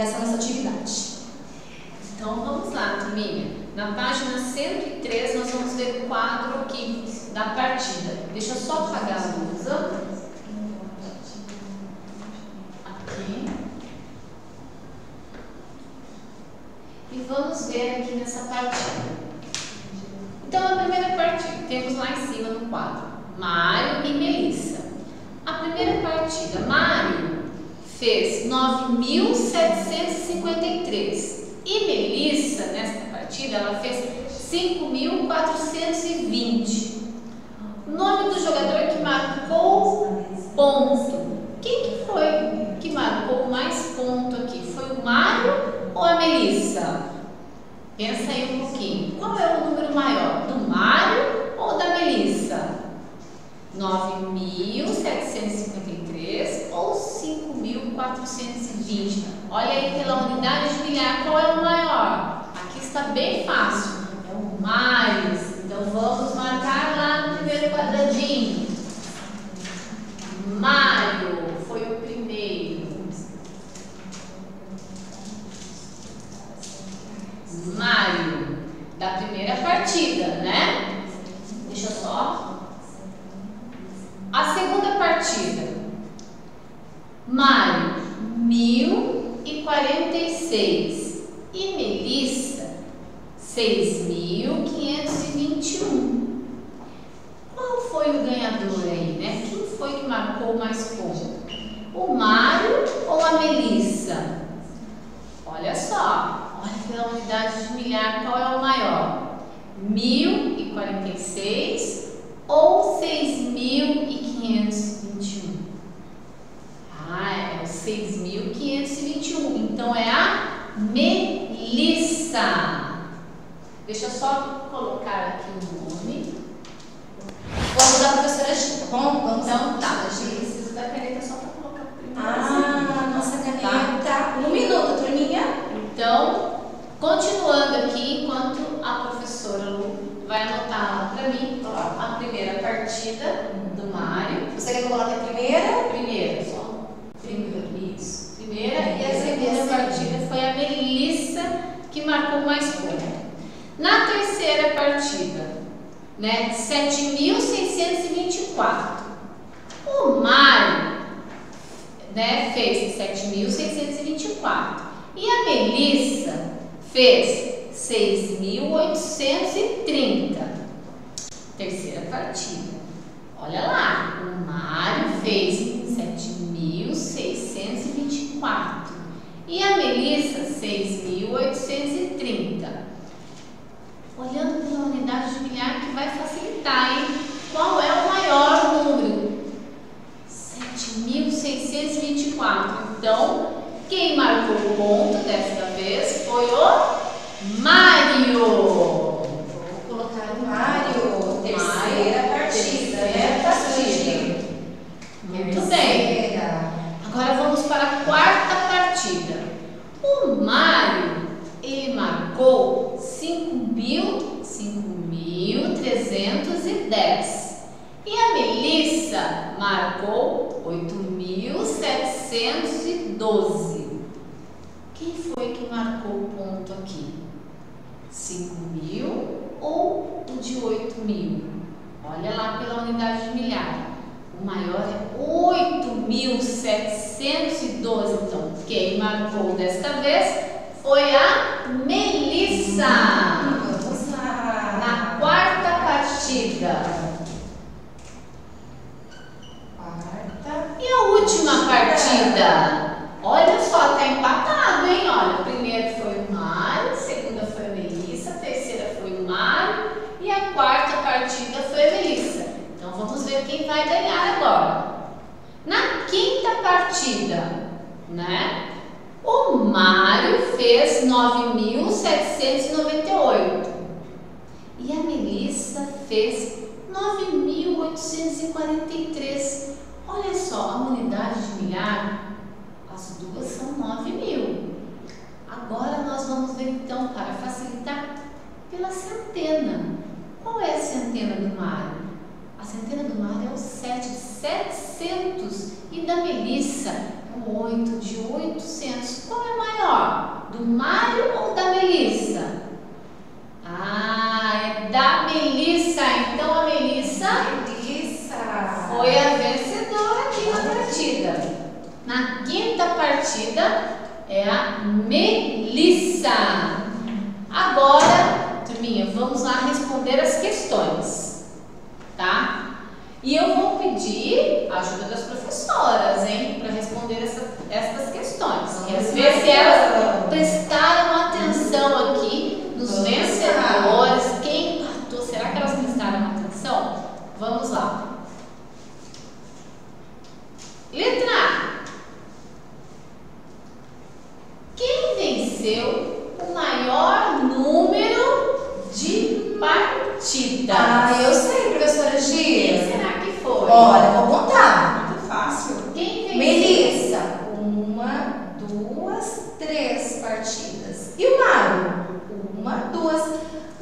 dessa nossa atividade. Então vamos lá, turminha. Na página 103 nós vamos ver o quadro aqui da partida. Deixa eu só apagar a luz. Aqui. E vamos ver aqui nessa partida. Então a primeira partida, temos lá em cima no quadro, Mário e Melissa. A primeira partida, Mário fez 9.753 e Melissa, nesta partida, ela fez 5.420. O nome do jogador que marcou ponto. Quem que foi que marcou mais ponto aqui? Foi o Mário ou a Melissa? Pensa aí um pouquinho. Qual é o número maior? Do Mário ou da Melissa? 9.753 ou 5.420? Olha aí pela unidade de milhar, qual é o maior? Aqui está bem fácil. É o mais. Então vamos marcar lá no primeiro quadradinho. Mário foi o primeiro. Mário, da primeira partida, né? Deixa eu só. A segunda partida. Mário, 1046. E Melissa, 6.521. Qual foi o ganhador aí, né? Quem foi que marcou mais ponto? O Mário ou a Melissa? Olha só. Olha pela unidade de milhar, qual é o maior? 1046 ou 6.521? Ah, é o 6.521. Então é a Melissa. Deixa eu só colocar aqui o nome. Vamos da professora Gil, tá bom? Vamos Então tá, gente, preciso da caneta só para colocar primeiro. Ah, nossa caneta. Um minuto, turminha. Então, continuando aqui, enquanto a professora Lu vai anotar para mim a primeira partida do Mário. Você quer que eu coloque a primeira? Primeiro, só. Primeiro, isso. Primeira e a segunda partida foi a Melissa que marcou mais ponto. Na terceira partida, né, 7.624. O Mário, né, fez 7.624. E a Melissa fez 6.830. Terceira partida. Olha lá, o Mário fez 7.624 e a Melissa 6.830. Olhando pela unidade de milhar que vai facilitar, hein? Qual é o maior número? 7.624. Então, quem marcou o ponto desta vez foi o Mário. Vou colocar o Mário. Terceira partida, né? Partida. Muito bem. Agora vamos para a quarta partida. O Mário, ele marcou 5.000, 5.310. E a Melissa marcou 8.712. Quem foi que marcou o ponto aqui? 5.000 ou o de 8.000? Olha lá pela unidade de milhar. O maior é 8.712. Então, quem marcou desta vez foi a Melissa. Vamos lá. Na quarta partida. Quarta. E a última partida? Olha só, tá empatado, hein? Olha, o primeiro foi o Mário, a segunda foi a Melissa, a terceira foi o Mário e a quarta partida foi a Melissa. Então vamos ver quem vai ganhar agora. Na quinta partida, né? O Mário fez 9.798 e a Melissa fez 9.843. Olha só, a unidade de milhar, as duas são 9 mil. Agora nós vamos ver então, para facilitar, pela centena. Qual é a centena do Mário? A centena do Mário é o 7, 700. E da Melissa é o 8, de 800. Qual é maior? Do Mário ou da Melissa? Ah, é da Melissa. Então a Melissa Melissa. foi a vencedora aqui na partida. Na quinta partida é a Melissa. Agora, turminha, vamos lá responder as questões, tá? E eu vou pedir a ajuda das professoras, hein, para responder essa, essas questões. Elas prestaram atenção aqui nos Vamos lá. vencedores. Quem empatou? Será que elas prestaram atenção? Vamos lá. Letra A. Quem venceu o maior número de partidas? Ah, eu sei, professora Quem Gia. será que foi? Olha, vou contar. Muito fácil. Quem venceu? Melissa, uma, duas, três partidas. E o Mário? Uma, duas.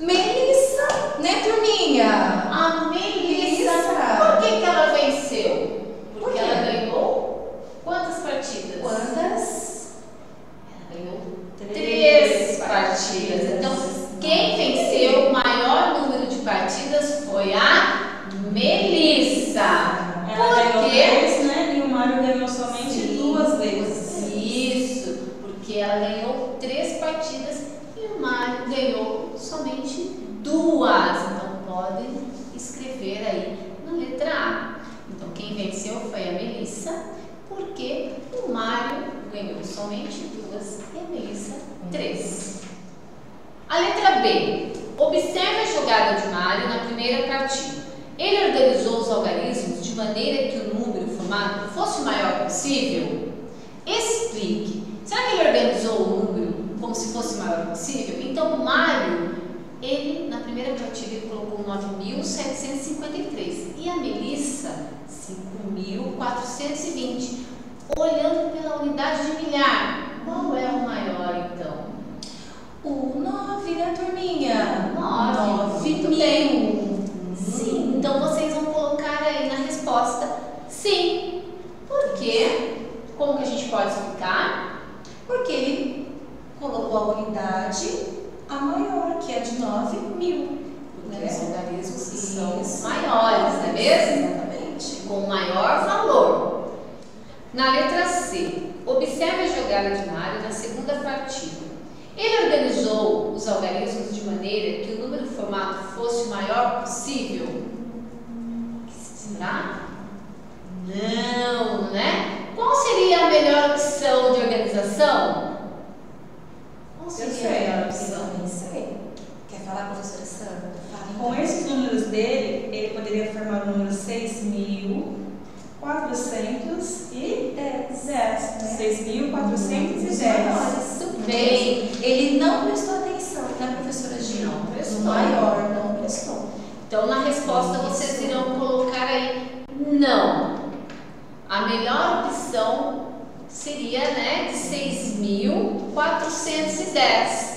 Melissa, né, turminha? A Melissa. Melissa. Por que, que ela venceu? Por Porque quê? ela ganhou quantas partidas? Quantas? Ela ganhou três partidas. Então, quem venceu o maior número de partidas foi a Melissa. Ela Por ganhou quê? três, né? E o Mário ganhou somente Sim. duas vezes. Isso, porque ela ganhou três partidas e o Mário ganhou somente duas. Então pode escrever aí na letra A. Então quem foi a Melissa, porque o Mário ganhou somente duas e a Melissa três. A letra B. Observe a jogada de Mário na primeira partida. Ele organizou os algarismos de maneira que o número formado fosse o maior possível? Explique. Será que ele organizou o número como se fosse o maior possível? Então, Mário, ele, na primeira partida, ele colocou 9.753 e a Melissa, 5.420. Olhando pela unidade de milhar, qual é o maior, então? O nove, né, turminha? Nove. Nove Muito mil. bem. Sim, então vocês vão colocar aí na resposta sim. Por quê? Como que a gente pode explicar? Porque ele colocou a unidade a maior, que é de 9 mil. Porque os algarismos são maiores, não é mesmo? Com maior valor. Na letra C, observe a jogada de Mário na segunda partida. Ele organizou os algarismos de maneira que o número formado fosse o maior possível? Será? Não, né? Qual seria a melhor opção de organização? Qual seria sei. a melhor opção? Eu nem sei. Quer falar, professora Sandra? Fala então. Com esses números dele, ele poderia formar o número 6.410. Dez. 6.410. Maiores. Muito bem. Ele não prestou atenção, né, professora Gina? Não prestou. No maior, não prestou. Então, na resposta, vocês irão colocar aí não. A melhor opção seria, né, de 6.410.